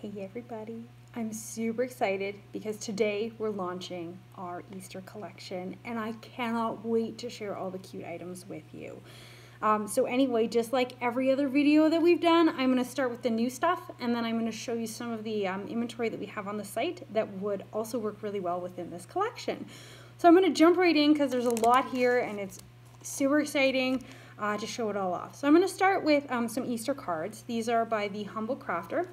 Hey everybody, I'm super excited because today we're launching our Easter collection and I cannot wait to share all the cute items with you. Um, so anyway, just like every other video that we've done, I'm going to start with the new stuff and then I'm going to show you some of the um, inventory that we have on the site that would also work really well within this collection. So I'm going to jump right in because there's a lot here and it's super exciting uh, to show it all off. So I'm going to start with um, some Easter cards. These are by the Humble Crafter.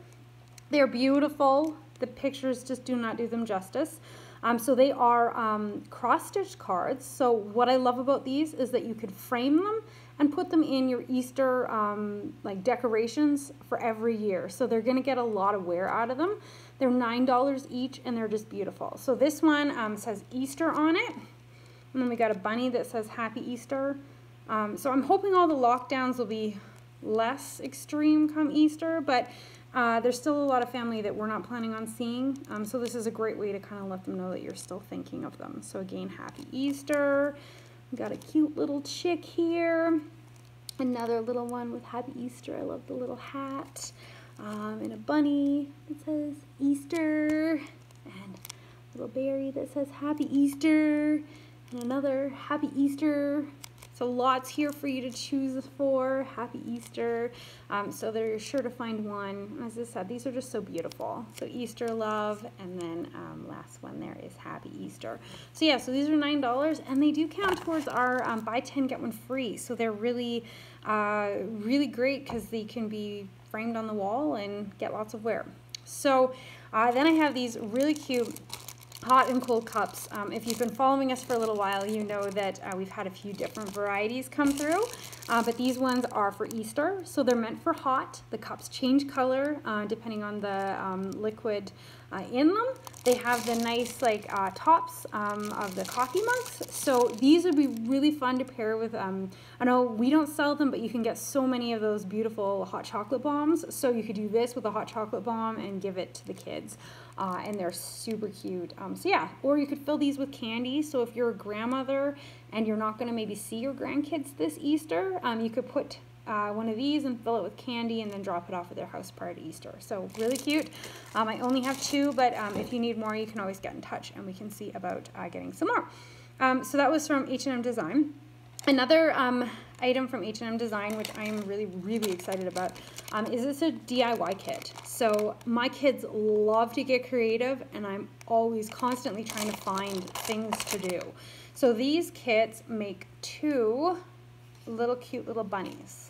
They're beautiful. The pictures just do not do them justice. Um, so they are um, cross-stitch cards. So what I love about these is that you could frame them and put them in your Easter um, like decorations for every year. So they're gonna get a lot of wear out of them. They're $9 each and they're just beautiful. So this one um, says Easter on it. And then we got a bunny that says Happy Easter. Um, so I'm hoping all the lockdowns will be less extreme come Easter, but uh, there's still a lot of family that we're not planning on seeing, um, so this is a great way to kind of let them know that you're still thinking of them. So again, happy Easter. We got a cute little chick here. Another little one with happy Easter. I love the little hat. Um, and a bunny that says Easter. And a little berry that says happy Easter. And another happy Easter so lots here for you to choose for. Happy Easter. Um, so they're sure to find one. As I said, these are just so beautiful. So Easter love, and then um, last one there is Happy Easter. So yeah, so these are $9, and they do count towards our um, buy 10, get one free. So they're really, uh, really great because they can be framed on the wall and get lots of wear. So uh, then I have these really cute hot and cold cups. Um, if you've been following us for a little while, you know that uh, we've had a few different varieties come through, uh, but these ones are for Easter, so they're meant for hot. The cups change color uh, depending on the um, liquid uh, in them. They have the nice like uh, tops um, of the coffee mugs. So these would be really fun to pair with, um, I know we don't sell them, but you can get so many of those beautiful hot chocolate bombs. So you could do this with a hot chocolate bomb and give it to the kids. Uh, and they're super cute. Um, so yeah, or you could fill these with candy. So if you're a grandmother and you're not gonna maybe see your grandkids this Easter, um, you could put uh, one of these and fill it with candy and then drop it off at their house prior to Easter. So really cute. Um, I only have two, but um, if you need more, you can always get in touch and we can see about uh, getting some more. Um, so that was from H&M Design. Another um, item from H&M Design, which I'm really, really excited about, um, is this a DIY kit. So my kids love to get creative and I'm always constantly trying to find things to do. So these kits make two little cute little bunnies.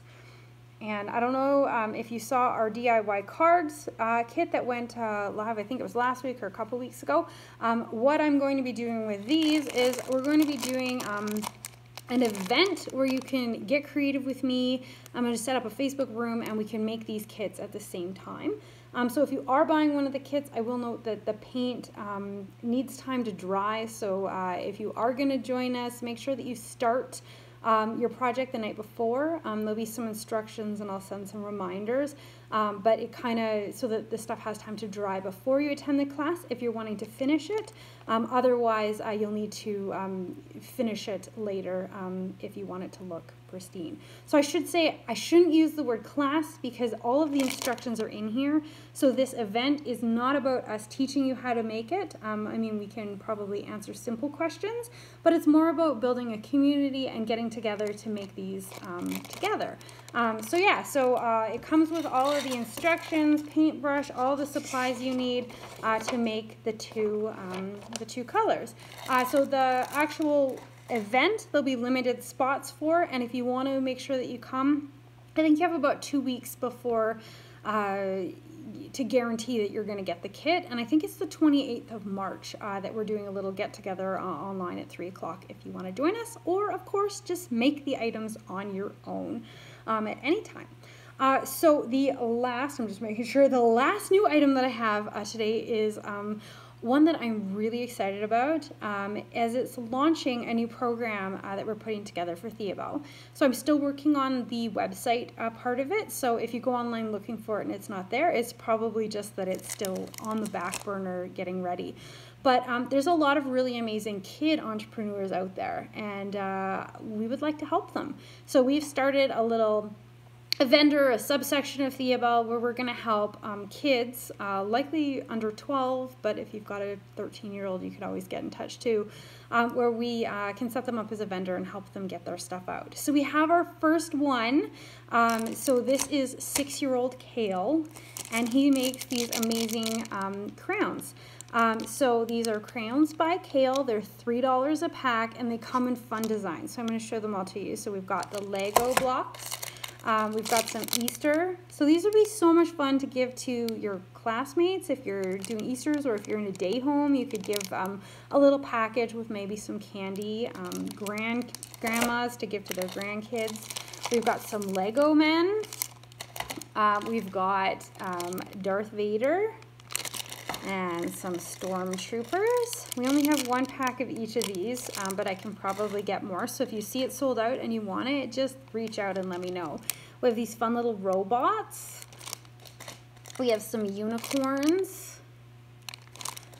And I don't know um, if you saw our DIY cards uh, kit that went uh, live, I think it was last week or a couple weeks ago. Um, what I'm going to be doing with these is we're going to be doing um, an event where you can get creative with me. I'm going to set up a Facebook room and we can make these kits at the same time. Um, so if you are buying one of the kits, I will note that the paint um, needs time to dry. So uh, if you are going to join us, make sure that you start um, your project the night before. Um, there'll be some instructions and I'll send some reminders, um, but it kind of, so that the stuff has time to dry before you attend the class if you're wanting to finish it. Um, otherwise, uh, you'll need to um, finish it later um, if you want it to look pristine. So I should say, I shouldn't use the word class because all of the instructions are in here. So this event is not about us teaching you how to make it. Um, I mean, we can probably answer simple questions, but it's more about building a community and getting together to make these um, together. Um, so yeah, so uh, it comes with all of the instructions, paintbrush, all the supplies you need uh, to make the two, um, the two colors. Uh, so the actual event, there'll be limited spots for, and if you want to make sure that you come, I think you have about two weeks before uh, to guarantee that you're going to get the kit. And I think it's the 28th of March uh, that we're doing a little get together uh, online at 3 o'clock if you want to join us. Or, of course, just make the items on your own um, at any time. Uh, so the last, I'm just making sure, the last new item that I have uh, today is um, one that I'm really excited about um, as it's launching a new program uh, that we're putting together for Thea-Bel. So I'm still working on the website uh, part of it. So if you go online looking for it and it's not there, it's probably just that it's still on the back burner getting ready. But um, there's a lot of really amazing kid entrepreneurs out there and uh, we would like to help them. So we've started a little a vendor, a subsection of Thea-Bel, where we're going to help um, kids, uh, likely under 12, but if you've got a 13 year old, you could always get in touch too, um, where we uh, can set them up as a vendor and help them get their stuff out. So we have our first one. Um, so this is six year old Kale, and he makes these amazing um, crowns. Um, so these are crayons by Kale. They're $3 a pack and they come in fun designs. So I'm going to show them all to you. So we've got the Lego blocks. Um, we've got some Easter. So these would be so much fun to give to your classmates if you're doing Easters or if you're in a day home. You could give um, a little package with maybe some candy, um, grand grandmas to give to their grandkids. We've got some Lego men. Uh, we've got um, Darth Vader and some stormtroopers. We only have one pack of each of these, um, but I can probably get more. So if you see it sold out and you want it, just reach out and let me know. We have these fun little robots. We have some unicorns.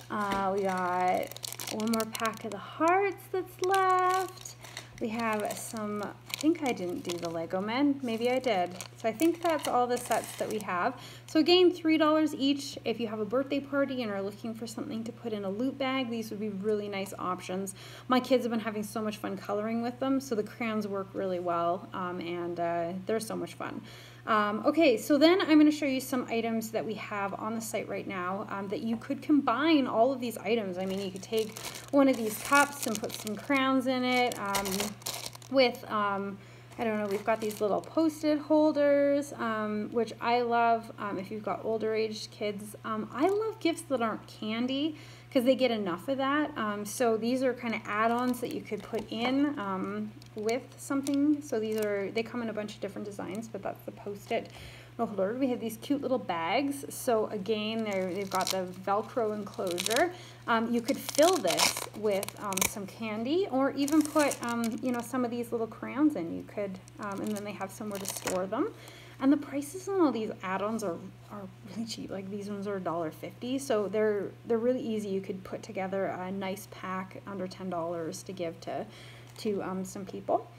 Uh, we got one more pack of the hearts that's left. We have some think I didn't do the Lego men. Maybe I did. So I think that's all the sets that we have. So again, $3 each. If you have a birthday party and are looking for something to put in a loot bag, these would be really nice options. My kids have been having so much fun coloring with them, so the crayons work really well, um, and uh, they're so much fun. Um, okay, so then I'm going to show you some items that we have on the site right now um, that you could combine all of these items. I mean, you could take one of these cups and put some crowns in it. Um, with, um, I don't know, we've got these little post-it holders, um, which I love um, if you've got older aged kids. Um, I love gifts that aren't candy because they get enough of that. Um, so these are kind of add-ons that you could put in um, with something. So these are, they come in a bunch of different designs, but that's the post-it holder. We have these cute little bags. So again, they've got the Velcro enclosure. Um, you could fill this with um, some candy or even put, um, you know, some of these little crayons in. You could, um, and then they have somewhere to store them. And the prices on all these add-ons are, are really cheap. Like these ones are $1.50. So they're, they're really easy. You could put together a nice pack under $10 to give to, to um, some people.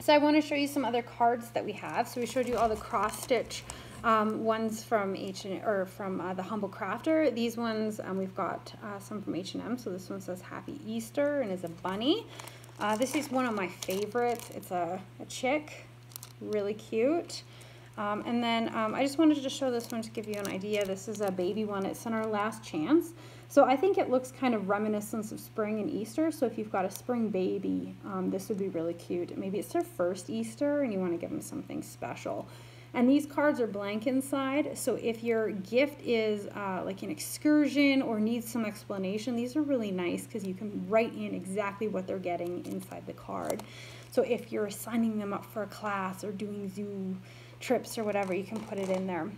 So I want to show you some other cards that we have. So we showed you all the cross stitch um, ones from H and or from uh, the Humble Crafter. These ones um, we've got uh, some from H&M. So this one says Happy Easter and is a bunny. Uh, this is one of my favorites. It's a, a chick, really cute. Um, and then um, I just wanted to show this one to give you an idea. This is a baby one. It's in our last chance. So I think it looks kind of reminiscent of spring and Easter. So if you've got a spring baby, um, this would be really cute. Maybe it's their first Easter and you want to give them something special. And these cards are blank inside. So if your gift is uh, like an excursion or needs some explanation, these are really nice because you can write in exactly what they're getting inside the card. So if you're signing them up for a class or doing zoo trips or whatever, you can put it in there.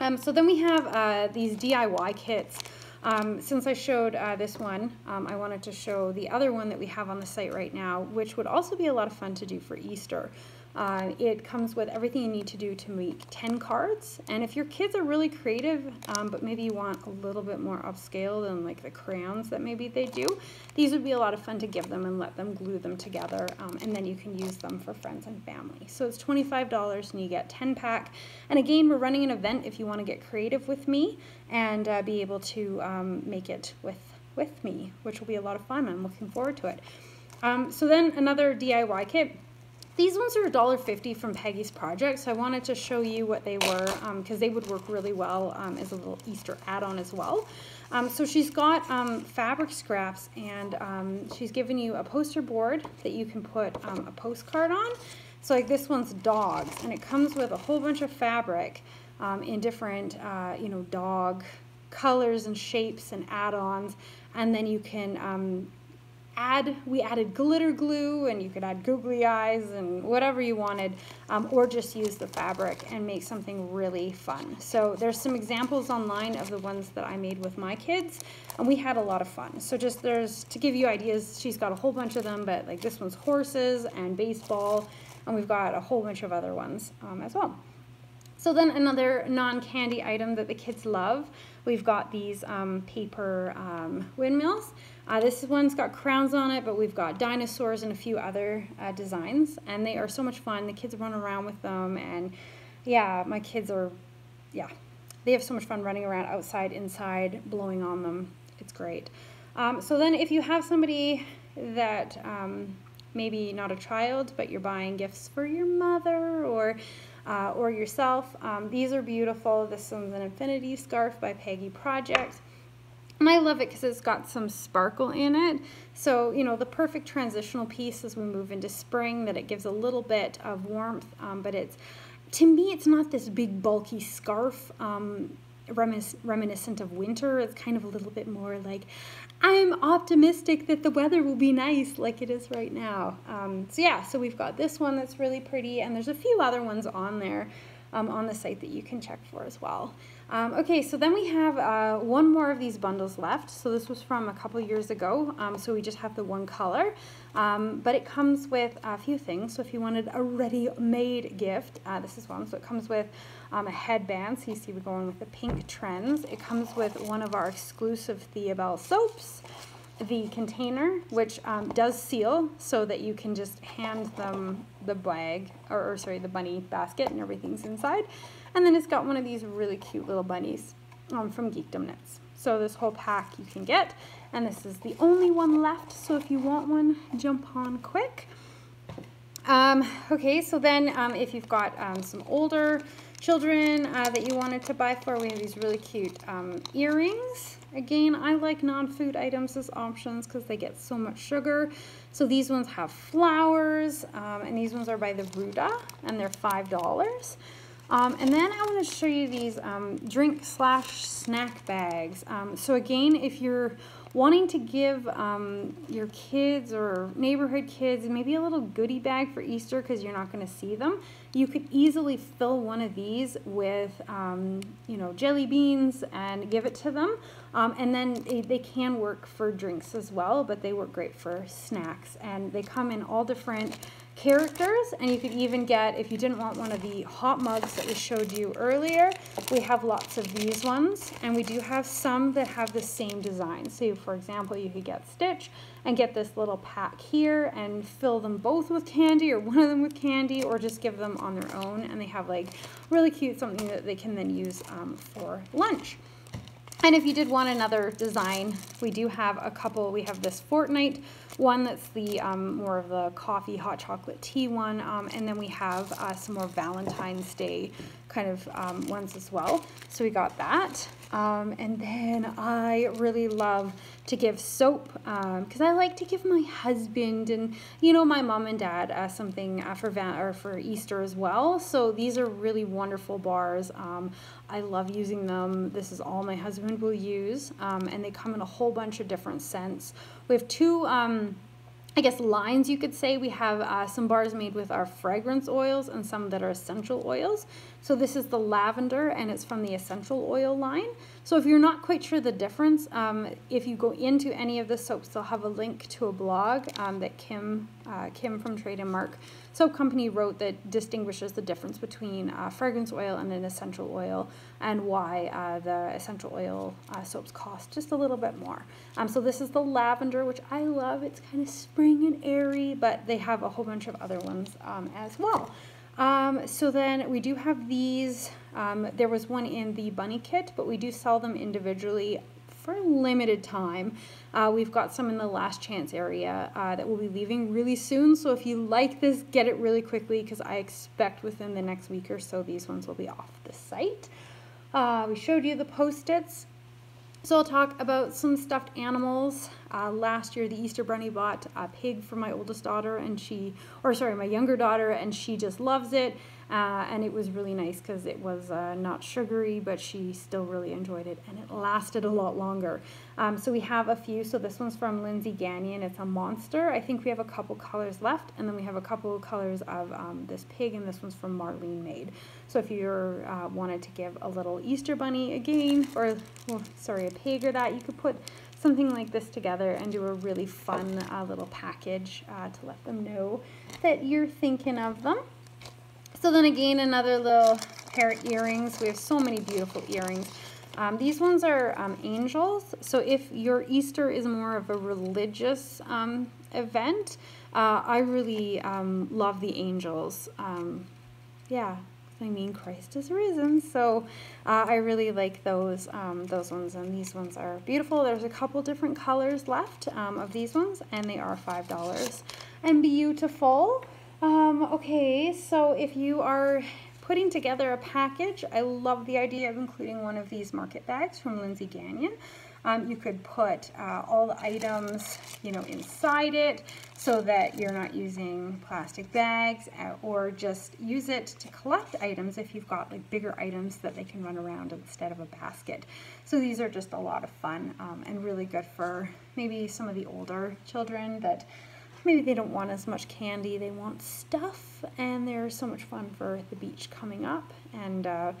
Um, so then we have uh, these DIY kits. Um, since I showed uh, this one, um, I wanted to show the other one that we have on the site right now, which would also be a lot of fun to do for Easter. Uh, it comes with everything you need to do to make 10 cards. And if your kids are really creative, um, but maybe you want a little bit more upscale than like the crayons that maybe they do, these would be a lot of fun to give them and let them glue them together. Um, and then you can use them for friends and family. So it's $25 and you get 10 pack. And again, we're running an event if you want to get creative with me and uh, be able to um, make it with, with me, which will be a lot of fun. I'm looking forward to it. Um, so then another DIY kit these ones are $1.50 from Peggy's Project, so I wanted to show you what they were because um, they would work really well um, as a little Easter add-on as well. Um, so she's got um, fabric scraps and um, she's given you a poster board that you can put um, a postcard on. So like this one's dogs and it comes with a whole bunch of fabric in different, uh, you know, dog colors and shapes and add-ons and then you can add, we added glitter glue and you could add googly eyes and whatever you wanted, um, or just use the fabric and make something really fun. So there's some examples online of the ones that I made with my kids and we had a lot of fun. So just there's, to give you ideas, she's got a whole bunch of them, but like this one's horses and baseball and we've got a whole bunch of other ones um, as well. So then another non-candy item that the kids love, we've got these um, paper um, windmills. Uh, this one's got crowns on it, but we've got dinosaurs and a few other uh, designs, and they are so much fun. The kids run around with them, and yeah, my kids are, yeah, they have so much fun running around outside, inside, blowing on them. It's great. Um, so then if you have somebody that um, maybe not a child, but you're buying gifts for your mother or uh, or yourself. Um, these are beautiful. This one's an infinity scarf by Peggy Project. And I love it because it's got some sparkle in it. So, you know, the perfect transitional piece as we move into spring, that it gives a little bit of warmth, um, but it's, to me, it's not this big bulky scarf. Um, reminiscent of winter. It's kind of a little bit more like, I'm optimistic that the weather will be nice like it is right now. Um, so yeah, so we've got this one that's really pretty and there's a few other ones on there um, on the site that you can check for as well. Um, okay, so then we have uh, one more of these bundles left. So this was from a couple years ago, um, so we just have the one color. Um, but it comes with a few things. So if you wanted a ready-made gift, uh, this is one. So it comes with um, a headband. So you see we're going with the pink trends. It comes with one of our exclusive Thea-Bel soaps the container, which um, does seal so that you can just hand them the bag, or, or, sorry, the bunny basket and everything's inside. And then it's got one of these really cute little bunnies um, from Geekdom Knits. So this whole pack you can get, and this is the only one left, so if you want one, jump on quick. Um, okay, so then um, if you've got um, some older children uh, that you wanted to buy for, we have these really cute um, earrings. Again, I like non-food items as options because they get so much sugar. So these ones have flowers, um, and these ones are by the Ruda, and they're $5. Um, and then I want to show you these um, drink slash snack bags. Um, so again, if you're wanting to give um, your kids or neighborhood kids maybe a little goodie bag for Easter because you're not going to see them, you could easily fill one of these with, um, you know, jelly beans and give it to them. Um, and then they, they, can work for drinks as well, but they work great for snacks. And they come in all different characters and you could even get if you didn't want one of the hot mugs that we showed you earlier we have lots of these ones and we do have some that have the same design so for example you could get Stitch and get this little pack here and fill them both with candy or one of them with candy or just give them on their own and they have like really cute something that they can then use um, for lunch and if you did want another design, we do have a couple. We have this Fortnite one that's the um, more of the coffee, hot chocolate tea one. Um, and then we have uh, some more Valentine's Day kind of um, ones as well. So we got that. Um, and then I really love to give soap because um, I like to give my husband and you know my mom and dad uh, something uh, for Van or for Easter as well. So these are really wonderful bars. Um, I love using them. This is all my husband will use, um, and they come in a whole bunch of different scents. We have two um, I guess lines you could say. We have uh, some bars made with our fragrance oils and some that are essential oils. So this is the lavender and it's from the essential oil line. So if you're not quite sure the difference, um, if you go into any of the soaps, they'll have a link to a blog um, that Kim, uh, Kim from Trade and Mark soap company wrote that distinguishes the difference between uh, fragrance oil and an essential oil and why uh, the essential oil uh, soaps cost just a little bit more. Um, so this is the lavender, which I love. It's kind of spring and airy, but they have a whole bunch of other ones um, as well. Um, so then we do have these. Um, there was one in the bunny kit, but we do sell them individually for a limited time. Uh, we've got some in the last chance area uh, that will be leaving really soon. So if you like this, get it really quickly because I expect within the next week or so these ones will be off the site. Uh, we showed you the post-its. So I'll talk about some stuffed animals. Uh, last year, the Easter Bunny bought a pig for my oldest daughter, and she, or sorry, my younger daughter, and she just loves it. Uh, and it was really nice because it was uh, not sugary, but she still really enjoyed it, and it lasted a lot longer. Um, so we have a few. So this one's from Lindsay Gagnon. It's a monster. I think we have a couple colors left, and then we have a couple colors of um, this pig, and this one's from Marlene Made. So if you uh, wanted to give a little Easter bunny again, or well, sorry, a pig or that, you could put something like this together and do a really fun uh, little package uh, to let them know that you're thinking of them. So then again, another little pair of earrings. We have so many beautiful earrings. Um, these ones are um, angels. So if your Easter is more of a religious um, event, uh, I really um, love the angels. Um, yeah, I mean Christ is risen. So uh, I really like those um, those ones, and these ones are beautiful. There's a couple different colors left of these ones, and they are five dollars and beautiful. Okay, so if you are putting together a package. I love the idea of including one of these market bags from Lindsay Gagnon. Um, you could put uh, all the items, you know, inside it so that you're not using plastic bags uh, or just use it to collect items if you've got like bigger items that they can run around instead of a basket. So these are just a lot of fun um, and really good for maybe some of the older children that maybe they don't want as much candy, they want stuff, and they're so much fun for the beach coming up, and uh,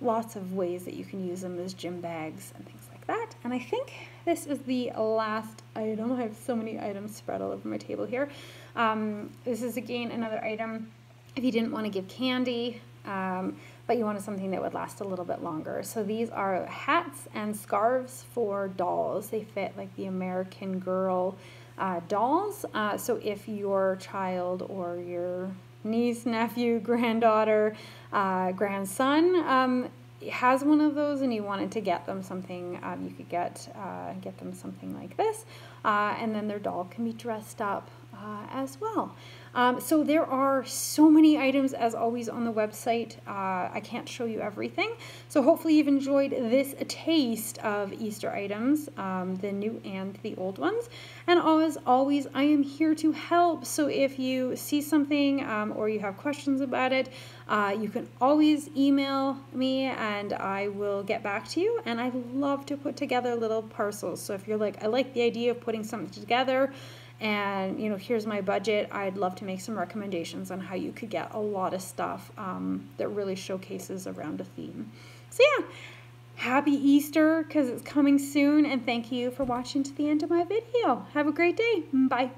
lots of ways that you can use them as gym bags and things like that. And I think this is the last item. I have so many items spread all over my table here. Um, this is again another item if you didn't want to give candy, um, but you wanted something that would last a little bit longer. So these are hats and scarves for dolls. They fit like the American Girl uh, dolls. Uh, so if your child or your niece, nephew, granddaughter, uh, grandson um, has one of those and you wanted to get them something, um, you could get uh, get them something like this, uh, and then their doll can be dressed up uh, as well. Um, so there are so many items as always on the website. Uh, I can't show you everything. So hopefully you've enjoyed this taste of Easter items, um, the new and the old ones. And as always, I am here to help. So if you see something um, or you have questions about it, uh, you can always email me and I will get back to you. And I love to put together little parcels. So if you're like, I like the idea of putting something together, and you know here's my budget. I'd love to make some recommendations on how you could get a lot of stuff um, that really showcases around a theme. So yeah happy easter because it's coming soon and thank you for watching to the end of my video. Have a great day. Bye